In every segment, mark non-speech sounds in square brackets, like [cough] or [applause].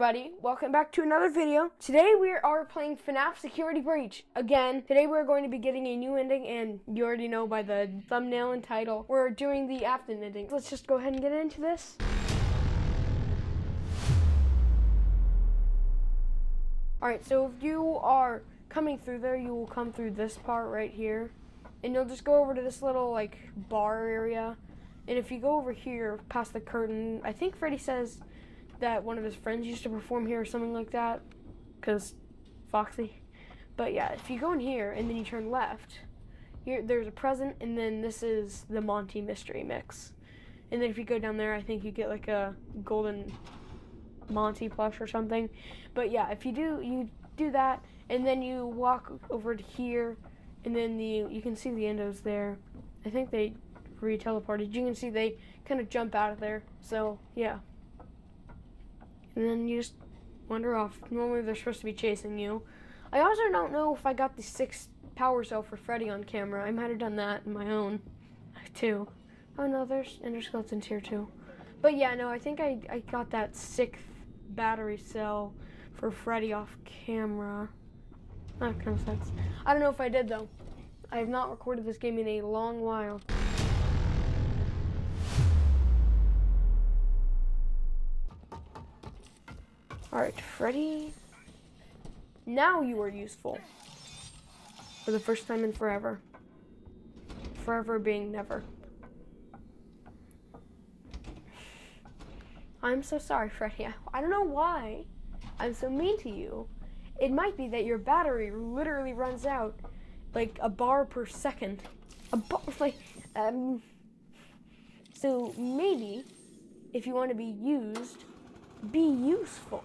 everybody, welcome back to another video. Today we are playing FNAF Security Breach. Again, today we're going to be getting a new ending and you already know by the thumbnail and title, we're doing the Afton ending. Let's just go ahead and get into this. Alright, so if you are coming through there, you will come through this part right here. And you'll just go over to this little like bar area. And if you go over here past the curtain, I think Freddy says that one of his friends used to perform here or something like that. Because Foxy. But yeah, if you go in here and then you turn left, here there's a present, and then this is the Monty Mystery Mix. And then if you go down there, I think you get like a golden Monty plush or something. But yeah, if you do, you do that, and then you walk over to here, and then the you can see the endos there. I think they re-teleported. You can see they kind of jump out of there. So yeah and then you just wander off. Normally they're supposed to be chasing you. I also don't know if I got the six power cell for Freddy on camera. I might have done that in my own [laughs] too. Oh no, there's endoskeletons here too. But yeah, no, I think I, I got that sixth battery cell for Freddy off camera. That kind of sucks. I don't know if I did though. I have not recorded this game in a long while. Alright, Freddy. Now you are useful. For the first time in forever. Forever being never. I'm so sorry, Freddy. I don't know why I'm so mean to you. It might be that your battery literally runs out like a bar per second. A bar, [laughs] like, um. So maybe if you want to be used, be useful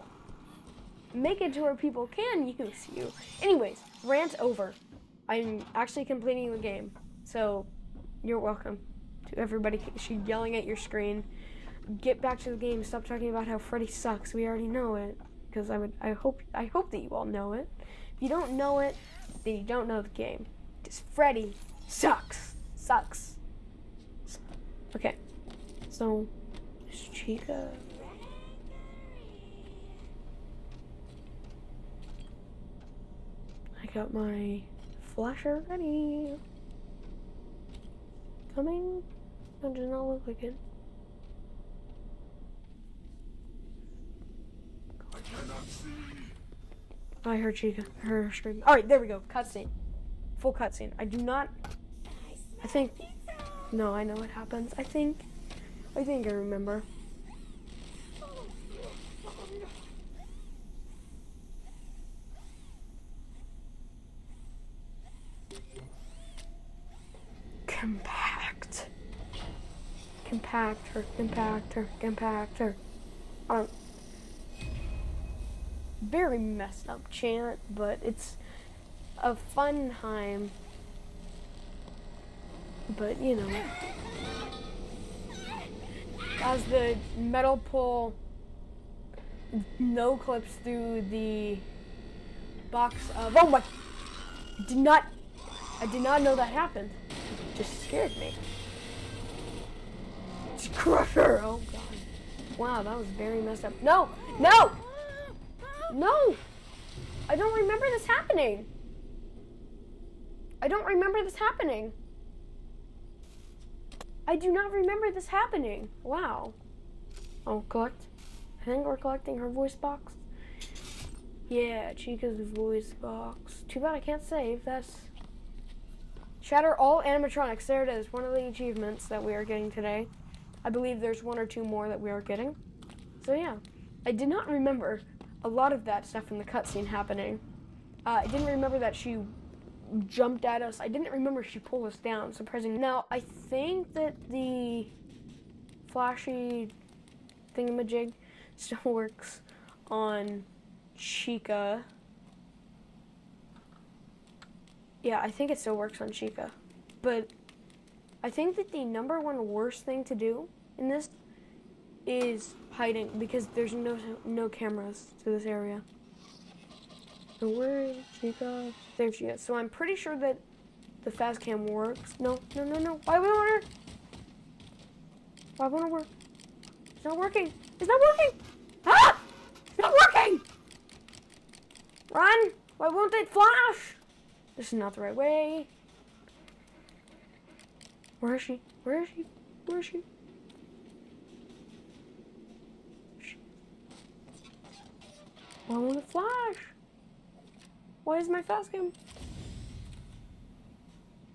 make it to where people can [laughs] use you. Anyways, rant over. I'm actually completing the game, so you're welcome to everybody she yelling at your screen. Get back to the game. Stop talking about how Freddy sucks. We already know it. Because I would, I hope, I hope that you all know it. If you don't know it, then you don't know the game. Just Freddy sucks, sucks. Okay, so Chica. Got my flasher ready. Coming? That does not look like it. I heard Chica, her scream. Alright, there we go. Cutscene. Full cutscene. I do not. I think. No, I know what happens. I think. I think I remember. Compactor, compactor, compactor. Um, very messed up chant, but it's a fun time. But, you know. As the metal pole no clips through the box of. Oh my! Did not. I did not know that happened just scared me. Crusher! Oh god. Wow, that was very messed up. No! No! No! I don't remember this happening. I don't remember this happening. I do not remember this happening. Wow. Oh, collect. I think we're collecting her voice box. Yeah, Chica's voice box. Too bad I can't save. That's Shatter all animatronics. There it is. One of the achievements that we are getting today. I believe there's one or two more that we are getting. So yeah, I did not remember a lot of that stuff in the cutscene happening. Uh, I didn't remember that she jumped at us. I didn't remember she pulled us down, surprising. Now, I think that the flashy thingamajig still [laughs] works on Chica. Yeah, I think it still works on Chica. But I think that the number one worst thing to do in this is hiding because there's no no cameras to this area. So where is Chica? There she is. So I'm pretty sure that the Faz-Cam works. No, no, no, no. Why won't it work? Why won't it work? It's not working. It's not working. Ah! It's not working. Run! Why won't it flash? This is not the right way. Where is she? Where is she? Where is she? Why won't it flash? Why is my Faz-Cam?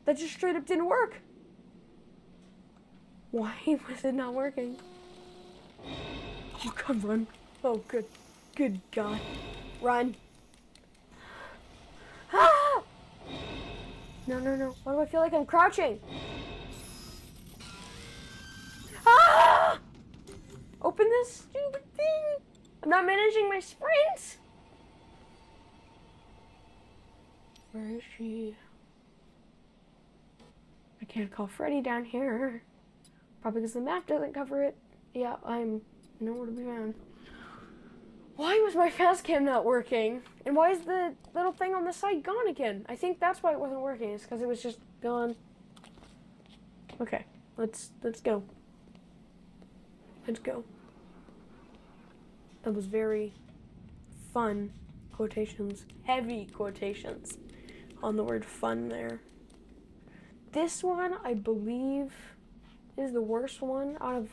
That just straight up didn't work. Why [laughs] was it not working? Oh, God, run. Oh, good. Good God. Run. Ah! No, no, no. Why do I feel like I'm crouching? Open this stupid thing. I'm not managing my sprints. Where is she? I can't call Freddy down here. Probably because the map doesn't cover it. Yeah, I'm nowhere to be found. Why was my Faz-Cam not working? And why is the little thing on the side gone again? I think that's why it wasn't working. It's because it was just gone. Okay, let's let's go. Let's go. That was very fun quotations, heavy quotations on the word fun there. This one, I believe, is the worst one out of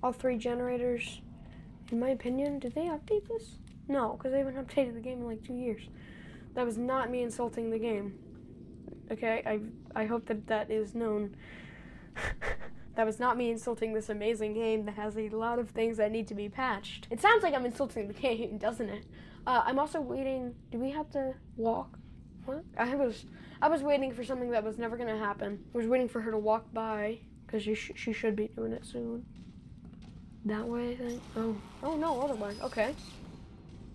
all three generators. In my opinion, did they update this? No, because they haven't updated the game in like two years. That was not me insulting the game. Okay, I I hope that that is known. [laughs] That was not me insulting this amazing game that has a lot of things that need to be patched. It sounds like I'm insulting the game, [laughs] doesn't it? Uh, I'm also waiting. Do we have to walk? What? I was I was waiting for something that was never gonna happen. I was waiting for her to walk by because she sh- she should be doing it soon. That way, I think. Oh, oh no, other way. Okay.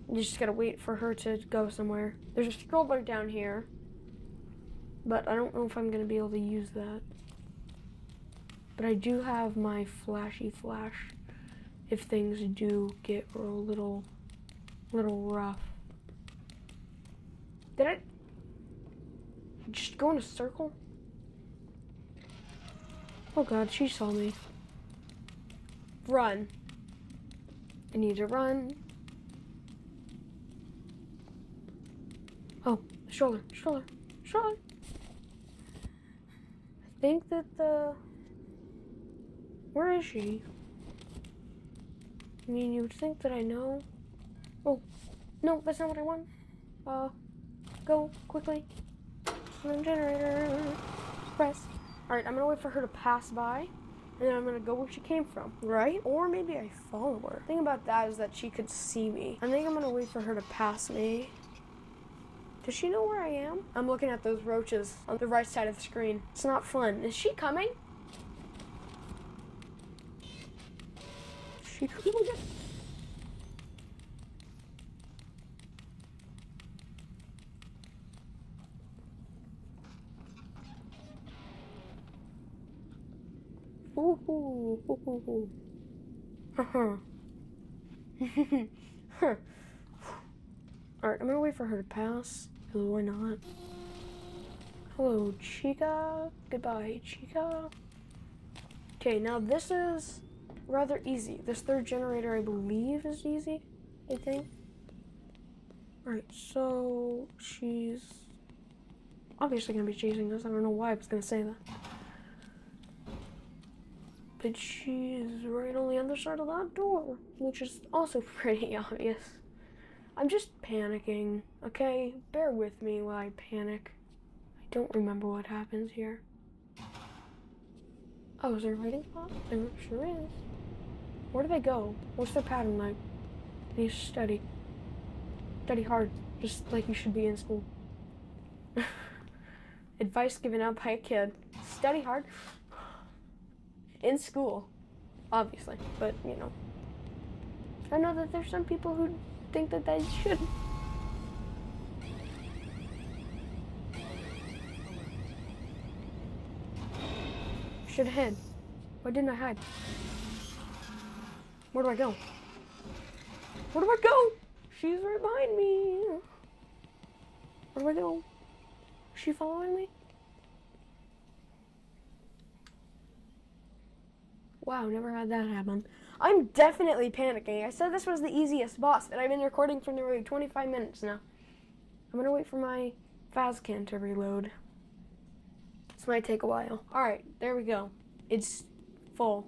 You just gotta wait for her to go somewhere. There's a stroller down here, but I don't know if I'm gonna be able to use that. But I do have my flashy flash if things do get a little little rough. Did I just go in a circle? Oh god, she saw me. Run. I need to run. Oh, stroller, stroller, stroller. I think that the where is she? I mean, you would think that I know. Oh, no, that's not what I want. Uh, go quickly. Run generator. Press. Alright, I'm gonna wait for her to pass by, and then I'm gonna go where she came from, right? Or maybe I follow her. The thing about that is that she could see me. I think I'm gonna wait for her to pass me. Does she know where I am? I'm looking at those roaches on the right side of the screen. It's not fun. Is she coming? She coming? Ooh, ooh, ooh. Uh-huh. huh. [laughs] Alright, I'm gonna wait for her to pass. Because why not? Hello, Chica. Goodbye, Chica. Okay, now this is rather easy. This third generator, I believe, is easy. I think. Alright, so she's obviously gonna be chasing us. I don't know why I was gonna say that. But she's right on the other side of that door, which is also [laughs] pretty obvious. I'm just panicking, okay? Bear with me while I panic. I don't remember what happens here. Oh, is there a writing spot? There sure is. Where do they go? What's their pattern like? They study. Study hard, just like you should be in school. [laughs] Advice given out by a kid. Study hard. In school, obviously, but you know. I know that there's some people who think that they should. Should have hid. Why didn't I hide? Where do I go? Where do I go? She's right behind me. Where do I go? Is she following me? Wow, never had that happen. I'm definitely panicking. I said this was the easiest boss, and I've been recording for nearly 25 minutes now. I'm gonna wait for my Faz-Cam to reload. This might take a while. All right, there we go. It's full.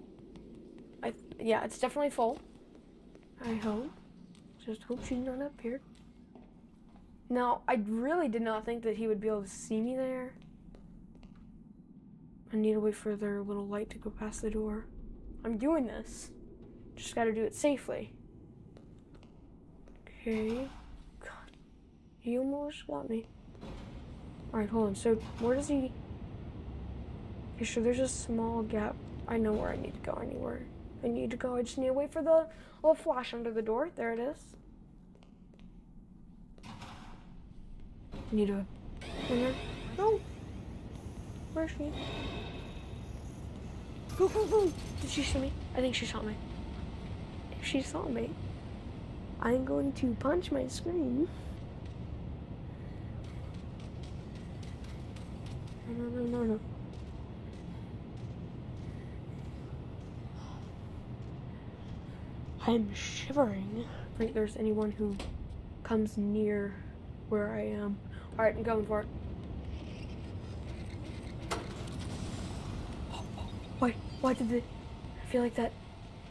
I yeah, it's definitely full. I hope. Just hope she's not up here. Now, I really did not think that he would be able to see me there. I need to wait for their little light to go past the door. I'm doing this. Just gotta do it safely. Okay. God. He almost got me. Alright, hold on. So, where does he... Okay, sure, there's a small gap. I know where I need to go anywhere. I need to go. I just need to wait for the little flash under the door. There it is. Need to... No! Where is she? Go, go, go! Did she see me? I think she saw me. If she saw me, I'm going to punch my screen. No, no, no, no. I'm shivering. I think there's anyone who comes near where I am. Alright, I'm going for it. Why? Why did the... I feel like that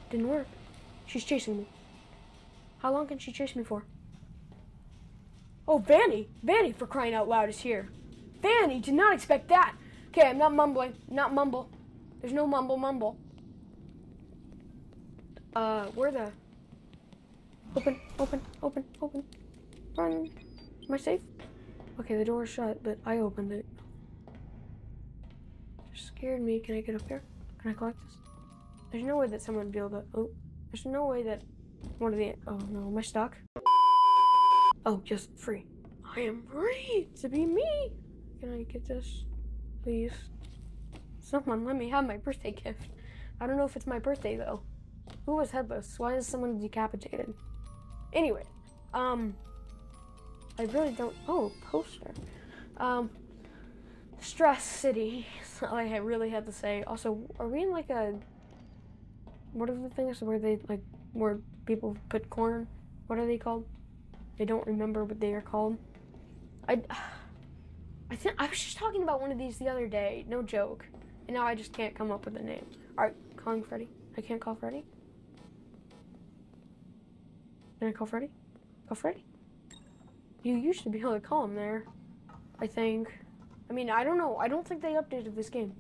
didn't work. She's chasing me. How long can she chase me for? Oh, Vanny! Vanny, for crying out loud, is here. Vanny, did not expect that. Okay, I'm not mumbling. Not mumble. There's no mumble mumble. Uh, where the... Open, open, open, open. Run. Am I safe? Okay, the door is shut, but I opened it. Scared me. Can I get up there? Can I collect this? There's no way that someone would be able to... Oh, there's no way that one of the... Oh, no. Am I stuck? Oh, just free. I am free to be me. Can I get this, please? Someone let me have my birthday gift. I don't know if it's my birthday, though. Who was headless? Why is someone decapitated? Anyway, um... I really don't... Oh, poster. Um, Stress City. like [laughs] I really had to say. Also, are we in like a... What are the things where they, like, where people put corn? What are they called? I don't remember what they are called. I... [sighs] I think I was just talking about one of these the other day. No joke. And now I just can't come up with a name. Alright, calling Freddy. I can't call Freddy. I call Freddy? Call Freddy? You used to be able to call him there. I think. I mean, I don't know. I don't think they updated this game.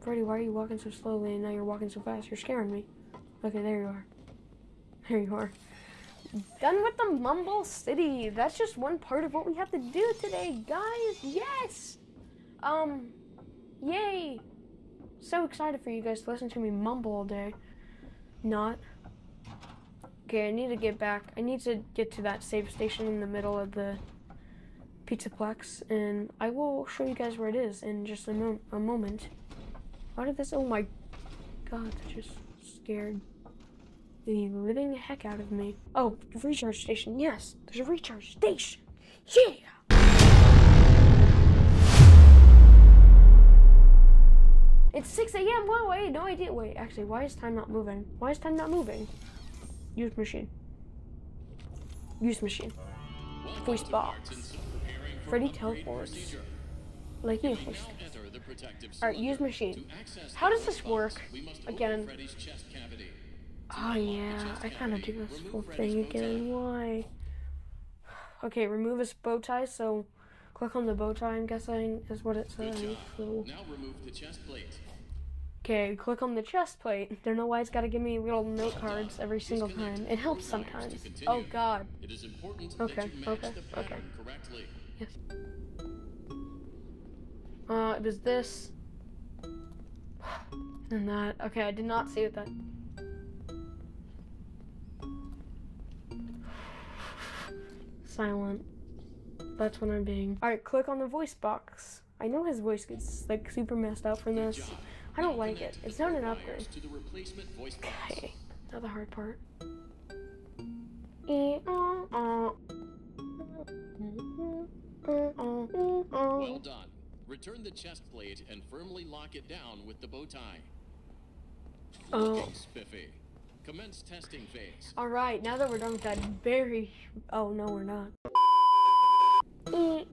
Freddy, why are you walking so slowly and now you're walking so fast? You're scaring me. Okay, there you are. [laughs] There you are. Done with the Mumble City. That's just one part of what we have to do today, guys. Yes! Um, yay! So excited for you guys to listen to me mumble all day. Not. Okay, I need to get back. I need to get to that save station in the middle of the Pizzaplex, and I will show you guys where it is in just a, mo a moment. How did this? Oh my god, that just scared the living heck out of me. Oh, recharge station. Yes, there's a recharge station. Yeah. It's 6 a.m. Whoa, wait, no idea. Wait, actually, why is time not moving? Why is time not moving? Use machine. Use machine. Voice box. Freddy teleports. Like you. Alright, use machine. How does this work? Again. Oh yeah, I kind of do this whole thing again. Why? Okay, remove his bow tie, so click on the bow tie, I'm guessing, is what it says. So. Now remove the chest plate. Okay, click on the chest plate. Don't know why it's got to give me little note cards every single time. It helps sometimes. Oh god. It is important Okay, okay, okay. Yes. Uh, it was this. And that. Okay, I did not see it then. Silent. That's what I'm being. Alright, click on the voice box. I know his voice gets like super messed up from this. I don't like it. It's not an upgrade. Okay, now the hard part. Eh, uh, uh. Well done. Return the chest plate and firmly lock it down with the bow tie. Oh. Spiffy. Commence testing phase. All right, now that we're done with that very... Oh, no, we're not. Eh,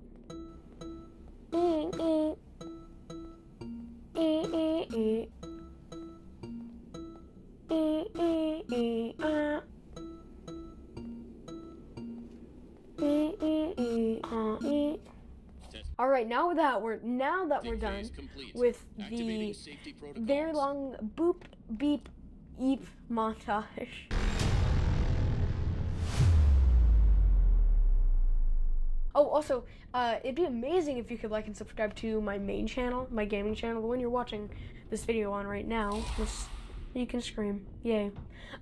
right, now that we're now that we're done with the very long boop beep eep montage. Oh, also, uh, it'd be amazing if you could like and subscribe to my main channel, my gaming channel, the one you're watching this video on right now. This, you can scream, yay!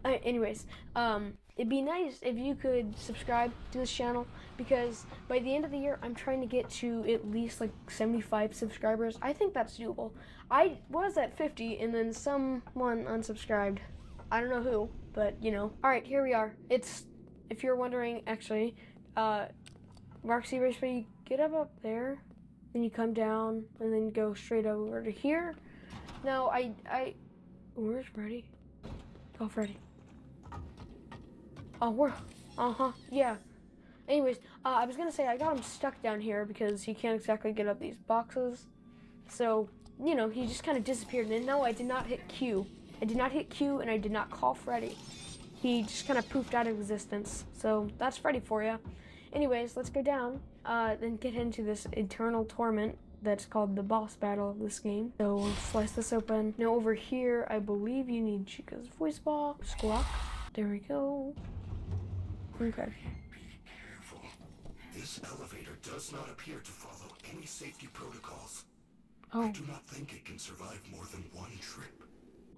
Uh, anyways, um, it'd be nice if you could subscribe to this channel because by the end of the year, I'm trying to get to at least like 75 subscribers. I think that's doable. I was at 50, and then someone unsubscribed. I don't know who, but you know. All right, here we are. It's if you're wondering, actually, uh, Roxy Raceway, you get up up there, then you come down, and then go straight over to here. Now, I, I, where's Freddy? Oh, Freddy. Oh, we're, uh huh, yeah. Anyways, uh, I was gonna say I got him stuck down here because he can't exactly get up these boxes. So, you know, he just kind of disappeared. And no, I did not hit Q. I did not hit Q, and I did not call Freddy. He just kind of poofed out of existence. So that's Freddy for you. Anyways, let's go down, uh, then get into this eternal torment that's called the boss battle of this game. So we'll slice this open. Now over here, I believe you need Chica's voice box. Squawk. There we go. Okay. Careful. This elevator does not appear to follow any safety protocols. Oh, I do not think it can survive more than one trip.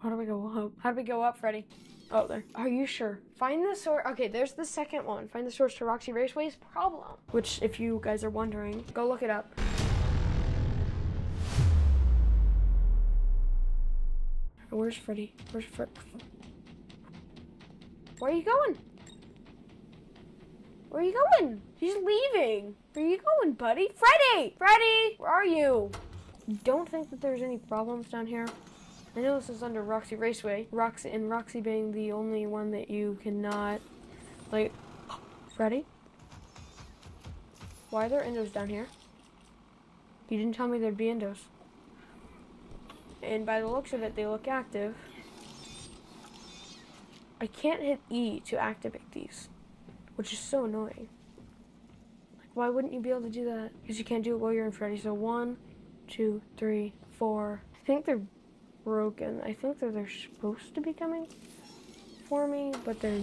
how do we go up? How do we go up, Freddy? Oh, there. Are you sure? Find the source. Okay, there's the second one. Find the source to Roxy Raceway's problem. Which, if you guys are wondering, go look it up. Where's Freddy? Where's Fred? Where are you going? Where are you going? He's leaving. Where are you going, buddy? Freddy! Freddy! Where are you? Don't think that there's any problems down here. I know this is under Roxy Raceway. Roxy and Roxy being the only one that you cannot like [gasps] Freddy? Why are there endos down here? You didn't tell me there'd be endos. And by the looks of it, they look active. I can't hit E to activate these, which is so annoying. Like, why wouldn't you be able to do that? Because you can't do it while you're in Freddy. So one, two, three, four. I think they're broken. I think that they're supposed to be coming for me, but they're.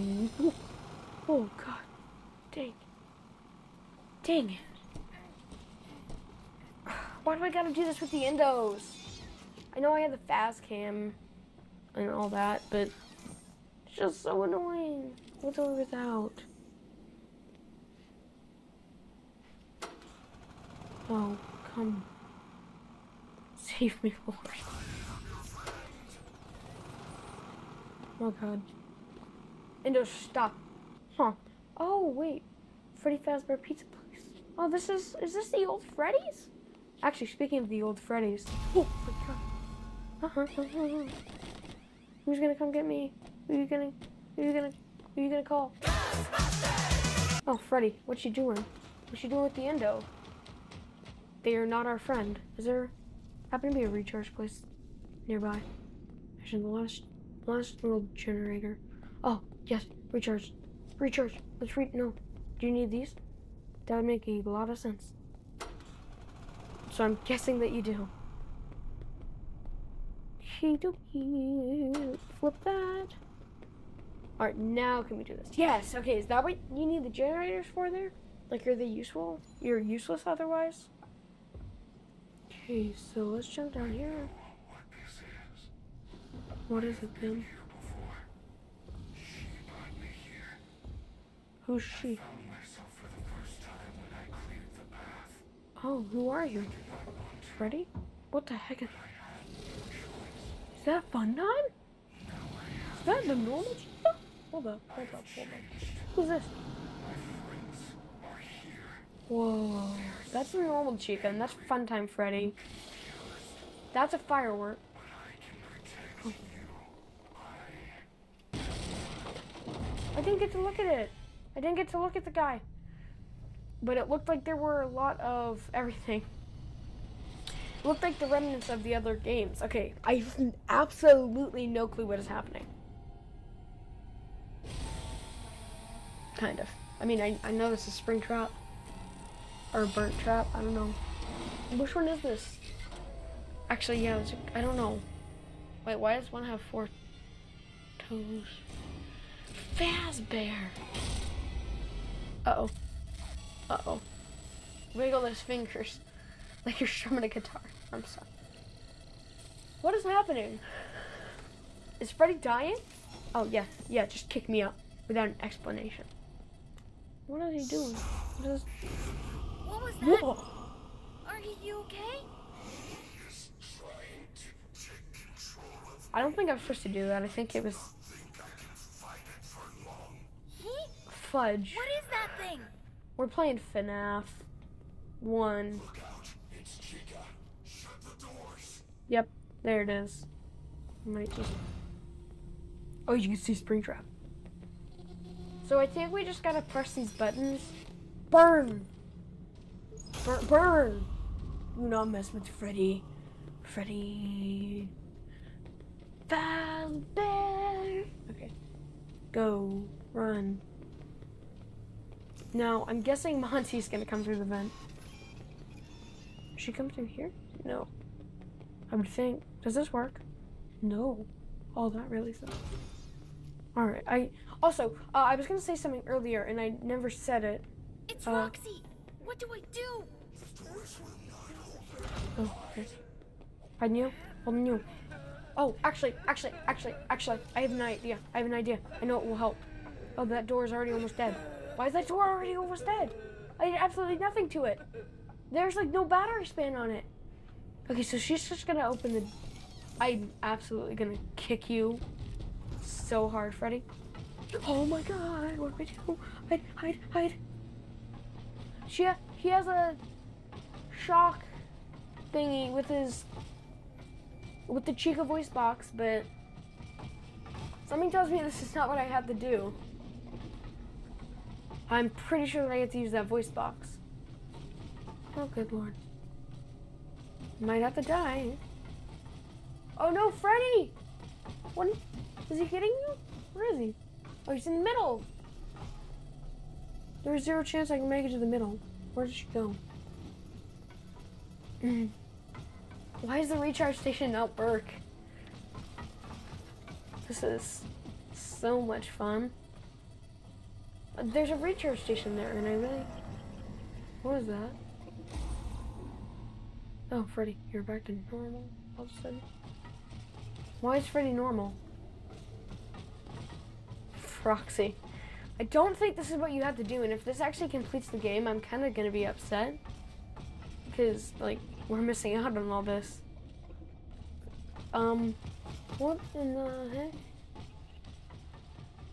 Oh God! Dang! Dang! [sighs] Why do I gotta do this with the endos? I know I have the Faz-Cam and all that, but it's just so annoying with or without. Oh, come. Save me, [laughs] Lord. Oh god. Endo, stop. Huh. Oh, wait. Freddy Fazbear Pizza Place. Oh, this is, is this the old Freddy's? Actually, speaking of the old Freddy's. Oh, my god. Uh-huh, uh-huh. Who's gonna come get me? Who are you gonna, who are you gonna, who are you gonna call? Oh, Freddy, what you doing? What you doing with the endo? They are not our friend. Is there happen to be a recharge place nearby? Actually, the last, last little generator. Oh, yes, recharge, recharge. Let's read. No, do you need these? That would make a lot of sense. So I'm guessing that you do. Okey-dokey. Flip that. Alright, now can we do this? Yes, okay, is that what you need the generators for there? Like, are they useful? You're useless otherwise? Okay, so let's jump down here. What is it then? Oh, she. Who's she? Time the path. Oh, who are you? Freddy? What the heck is, is that Fun I Is that the normal? Hold up, hold up, hold up. Who's this? My friends are here. Whoa, that's a normal chicken. That's Funtime Freddy. That's a firework. I didn't get to look at it. I didn't get to look at the guy. But it looked like there were a lot of everything. It looked like the remnants of the other games. Okay, I have absolutely no clue what is happening. Kind of. I mean, I, I know this is Springtrap. Or Burntrap, I don't know. Which one is this? Actually, yeah, I don't know. Wait, why does one have four toes? Fazbear. Uh oh. Uh oh. Wiggle those fingers [laughs] like you're strumming a guitar. I'm sorry. What is happening? Is Freddy dying? Oh yeah, yeah. Just kick me out without an explanation. What is he doing? What is? What was that? Whoa. Are you okay? He's trying to take control of I don't think I'm supposed to do that. I think it was think I can fight it for long. He? fudge. What is that thing? We're playing FNAF. One. Look out. It's Chica. Shut the doors. Yep, there it is. Might just. Oh, you can see Springtrap. So I think we just gotta press these buttons. Burn! Burn! Burn! Do not mess with Freddy. Freddy. Fazbear! Okay. Go. Run. Now, I'm guessing Monty's gonna come through the vent. She come through here? No. I would think. Does this work? No. Oh, that really sucks. All right. I also uh, I was gonna say something earlier and I never said it. It's Uh. Roxy. What do I do? Oh. I knew. I knew. Oh, actually, actually, actually, actually, I have an idea. I have an idea. I know it will help. Oh, that door is already almost dead. Why is that door already almost dead? I did absolutely nothing to it. There's like no battery span on it. Okay, so she's just gonna open the. I'm absolutely gonna kick you so hard, Freddy. Oh my god, what do we do? Hide, hide, hide. She, he has a shock thingy with his with the Chica voice box, but something tells me this is not what I had to do. I'm pretty sure that I get to use that voice box. Oh, good lord. Might have to die. Oh no, Freddy! What? Is he hitting you? Where is he? Oh, he's in the middle. There's zero chance I can make it to the middle. Where did she go? Mm. Why is the recharge station not work? This is so much fun. There's a recharge station there, and I really. What is that? Oh, Freddy, you're back to normal all of a sudden. Why is Freddy normal? Froxy. I don't think this is what you have to do, and if this actually completes the game, I'm kind of gonna be upset. Because, like, we're missing out on all this. Um, what in the heck?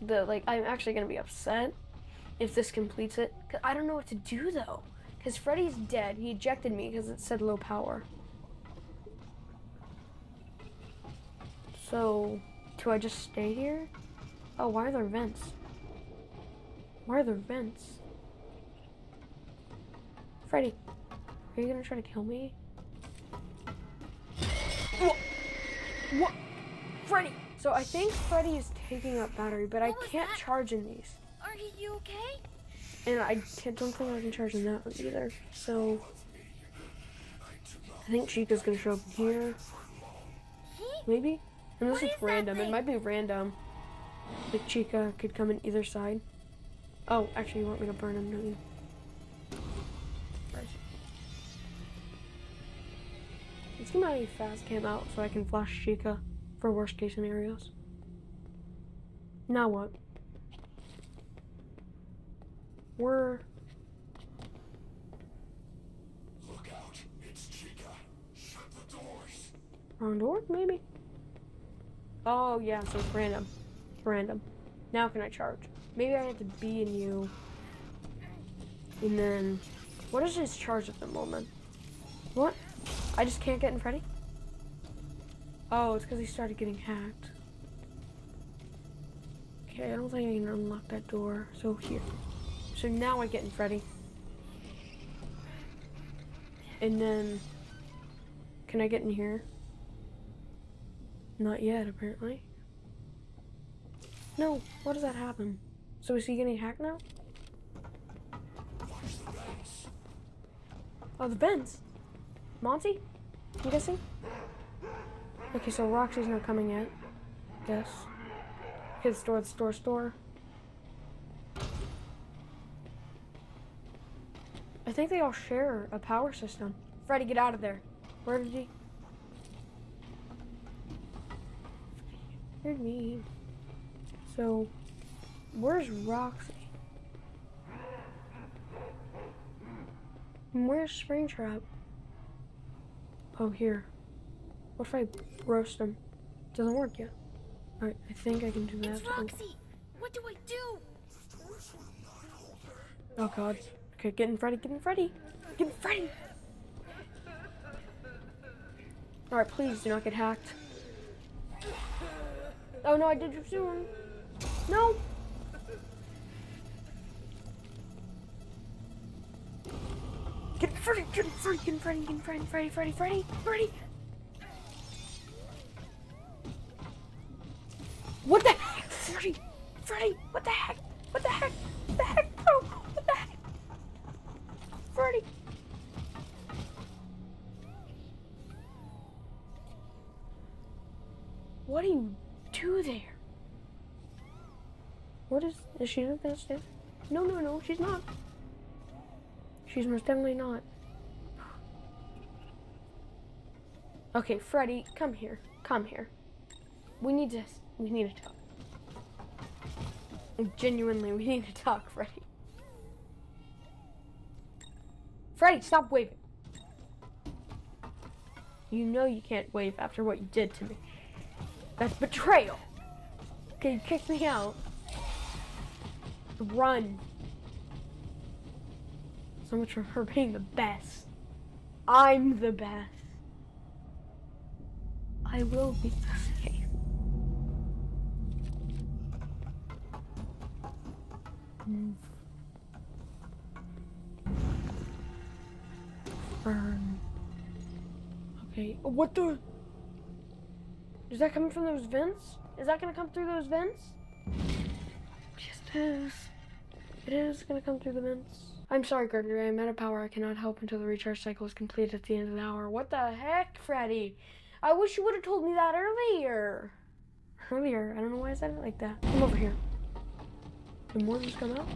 The, like, I'm actually gonna be upset if this completes it. 'Cause I don't know what to do, though. Because Freddy's dead. He ejected me because it said low power. So, do I just stay here? Oh, why are there vents? Why are there vents? Freddy, are you gonna try to kill me? What? What? Freddy! So I think Freddy is taking up battery, but I What was can't that? charge in these. Are you okay? And I can't, don't think I can charge in that one either. So I think Chica's gonna show up here, maybe? And this What is is random. It might be random. Like Chica could come in either side. Oh, actually, you want me to burn him, don't you? Get my Faz-Cam out so I can flash Chica for worst case scenarios. Now what? We're Look out. It's Chica. Shut the doors. on door, maybe? Oh, yeah, so it's random. Random. Now can I charge? Maybe I have to be in you. And then, what is his charge at the moment? What? I just can't get in Freddy? Oh, it's because he started getting hacked. Okay, I don't think I can unlock that door. So here. So now I get in Freddy. And then, can I get in here? Not yet, apparently. No, what does that happen? So is he getting hacked now? Oh, the vents. Monty? I'm guessing? Okay, so Roxy's not coming yet. Yes. Okay, store, store, store. I think they all share a power system. Freddy, get out of there. Where did he? Heard me. So, where's Roxy? And Where's Springtrap? Oh, here. What if I roast him? Doesn't work yet. Alright, I think I can do that. It's Roxy. What do I do? The doors will not hold her. Oh god. Okay, get in Freddy, get in Freddy. Get in Freddy! Alright, please do not get hacked. Oh no, I did you soon. No! Get in Freddy, Freddy, Freddy, Freddy, Freddy, Freddy! What the heck? Freddy! Freddy! What the heck? What the heck? What the heck, bro? What the heck? Freddy! What do you do there? What is is she not gonna? No no no, she's not. She's most definitely not. Okay, Freddy, come here. Come here. We need to we need to talk. Genuinely, we need to talk, [laughs] Freddy. Freddy, stop waving. You know you can't wave after what you did to me. That's betrayal. Okay, you kicked me out. Run. So much for her being the best. I'm the best. I will be. Move. Burn. Okay. What the? Is that coming from those vents? Is that gonna come through those vents? Yes, it is. It is gonna come through the vents. I'm sorry, Gregory. I'm out of power. I cannot help until the recharge cycle is complete at the end of the hour. What the heck, Freddy? I wish you would have told me that earlier. Earlier. I don't know why I said it like that. Come over here. Did more just come out?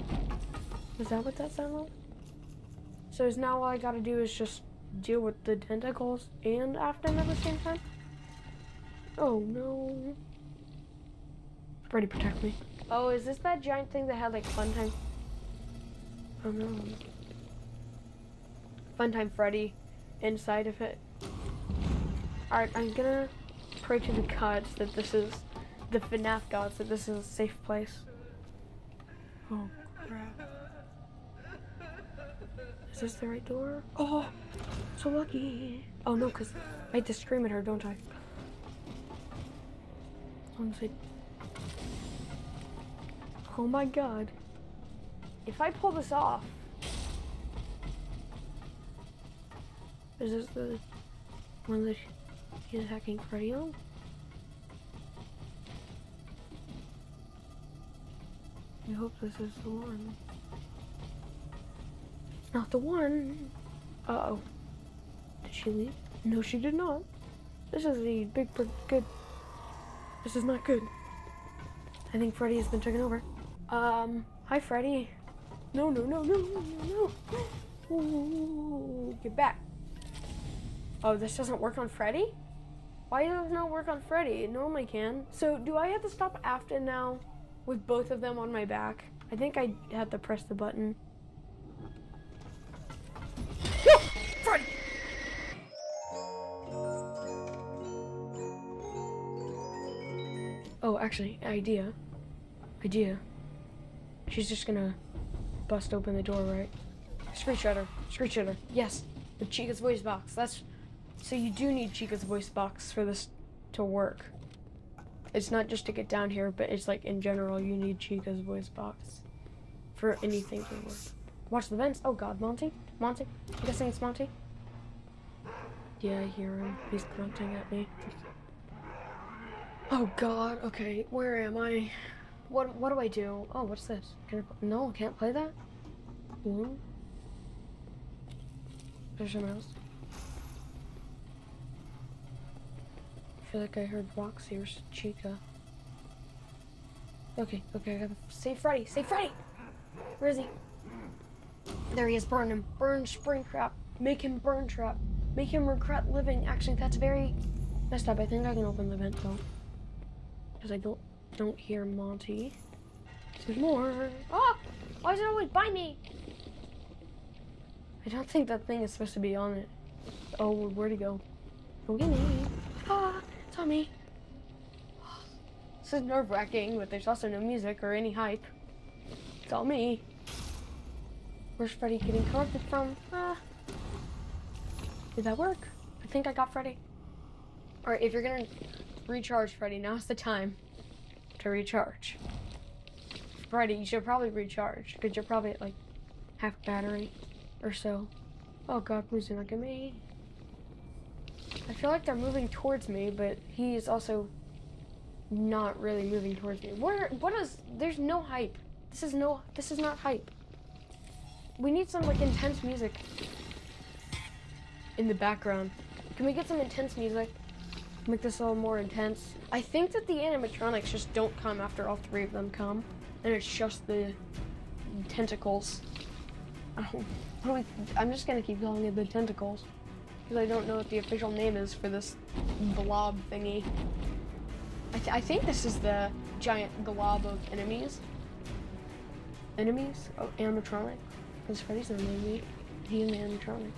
Is that what that sound was? So is now all I gotta do is just deal with the tentacles and Afton at the same time? Oh no. Freddy, protect me. Oh, is this that giant thing that had like fun time? Oh no. Funtime Freddy inside of it. Alright, I'm gonna pray to the gods that this is the FNAF gods that this is a safe place. Oh crap. Is this the right door? Oh, so lucky. Oh no, cause I have to scream at her, don't I? Honestly. Oh my god. If I pull this off. Is this the one that he's Freddy on? I hope this is the one. It's not the one. Uh oh. Did she leave? No, she did not. This is the big good. This is not good. I think Freddy has been taken over. Um, hi Freddy. No, no, no, no, no, no, no. Ooh, get back. Oh, this doesn't work on Freddy? Why does it not work on Freddy? It normally can. So, do I have to stop Afton now with both of them on my back? I think I have to press the button. [laughs] Freddy! Oh, actually, idea. Idea. She's just gonna bust open the door, right? Screen shutter. Screen shutter. Yes. The Chica's voice box. That's so you do need Chica's voice box for this to work. It's not just to get down here, but it's like in general you need Chica's voice box for anything to work. Watch the vents. Oh god, Monty? Monty? I'm guessing it's Monty. Yeah, I hear him. He's grunting at me. Oh god, okay, where am I? What what do I do? Oh, what's this? Can I, no, I can't play that? Boom. There's a mouse. Feel like I heard Roxy or Chica. Okay, okay, I gotta save Freddy. Save Freddy! Where is he? There he is. Burn him. Burn Springtrap. Make him burn trap. Make him regret living. Actually, that's very messed up. I think I can open the vent though, because I don't don't hear Monty. There's more. Oh! Why is it always by me? I don't think that thing is supposed to be on it. Oh, where'd he go? Don't get me. Me. This is nerve wracking, but there's also no music or any hype. It's all me. Where's Freddy getting collected from? Ah. Did that work? I think I got Freddy. Alright, if you're gonna recharge Freddy, now's the time to recharge. Freddy, you should probably recharge, because you're probably at like half battery or so. Oh god, please do not get me. I feel like they're moving towards me, but he is also not really moving towards me. Where what is there's no hype. This is no this is not hype. We need some like intense music in the background. Can we get some intense music? Make this a little more intense. I think that the animatronics just don't come after all three of them come. And it's just the tentacles. [laughs] I'm just gonna keep calling it the tentacles. Because I don't know what the official name is for this blob thingy. I, th I think this is the giant glob of enemies. Enemies? Oh, animatronic. Because Freddy's an enemy. He's an animatronic.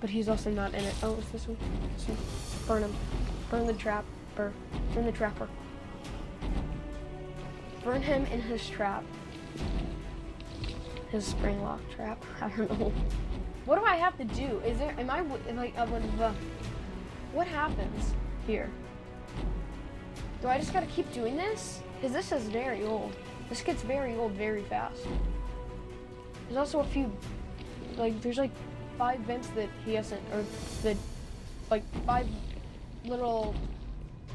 But he's also not in it. Oh, it's this one. This one. Burn him. Burn the trap. Burn. Burn the trapper. Burn him in his trap. His spring lock trap. [laughs] I don't know. What do I have to do? Is there? Am I like? What happens here? Do I just gotta keep doing this? Because this is very old. This gets very old very fast. There's also a few, like, there's like five vents that he hasn't, or the, like, five little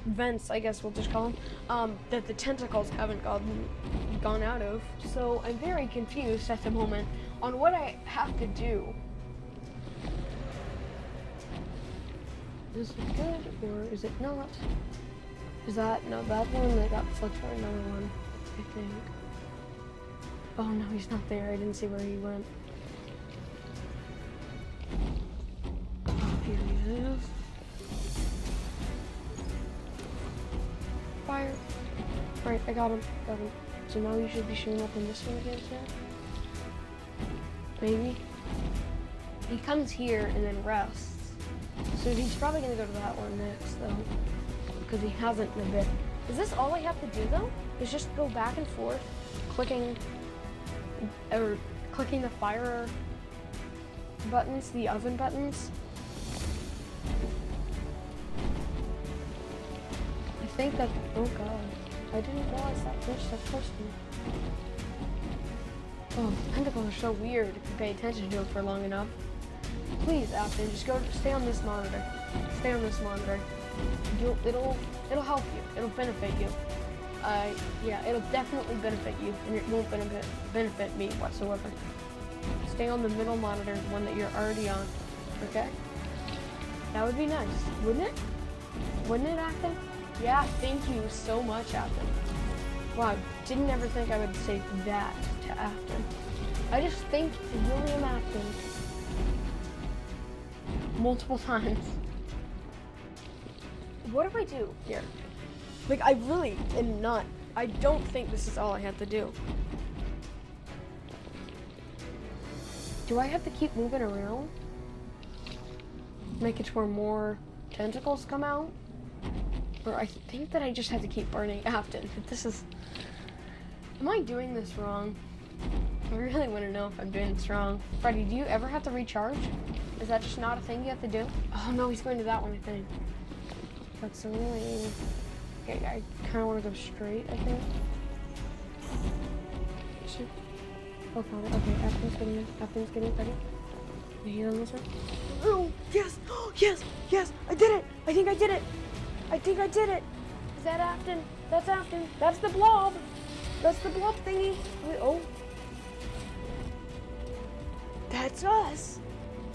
vents, I guess we'll just call them, um, that the tentacles haven't gotten, gone out of. So I'm very confused at the moment on what I have to do. This is good or is it not? Is that, no, that one that got flipped for another one, I think. Oh no, he's not there. I didn't see where he went. Oh, here he is. Fire. Right, I got him. Got him. So now you should be showing up in this one again? Maybe. He comes here and then rests. So he's probably gonna go to that one next, though. Because he hasn't in a bit. Is this all I have to do, though? Is just go back and forth, clicking, or clicking the fire buttons, the oven buttons? I think that, oh god, I didn't realize that finished that first one. Oh, tentacles are so weird if you pay attention to it for long enough. Please, Afton, just go stay on this monitor. Stay on this monitor. You'll, it'll it'll help you. It'll benefit you. Uh, yeah, it'll definitely benefit you, and it won't benefit benefit me whatsoever. Stay on the middle monitor, the one that you're already on. Okay? That would be nice, wouldn't it? Wouldn't it, Afton? Yeah, thank you so much, Afton. Wow, didn't ever think I would say that to Afton. I just thanked William Afton multiple times. What do I do here? Like, I really am not. I don't think this is all I have to do. Do I have to keep moving around? Make it to where more tentacles come out? Or I think that I just have to keep burning Afton. [laughs] This is... Am I doing this wrong? I really want to know if I'm doing this wrong. Freddy, do you ever have to recharge? Is that just not a thing you have to do? Oh no, he's going to that one, I think. That's annoying. Okay, I kind of want to go straight, I think. Should... Oh, found it. Okay, Afton's getting it. Afton's getting it ready. He's on this one. Oh, yes! Oh, [gasps] yes! Yes! I did it! I think I did it! I think I did it! Is that Afton? That's Afton. That's the blob! That's the blob thingy! Wait, oh. That's us!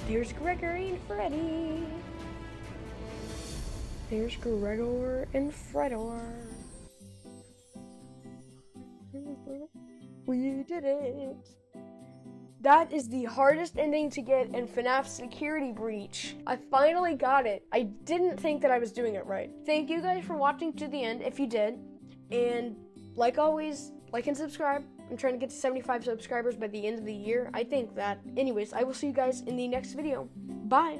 There's Gregory and Freddy. There's Gregor and Fredor. We did it. That is the hardest ending to get in FNAF Security Breach. I finally got it. I didn't think that I was doing it right. Thank you guys for watching to the end if you did. And like always, like and subscribe. I'm trying to get to 75 subscribers by the end of the year. I think that. Anyways, I will see you guys in the next video. Bye.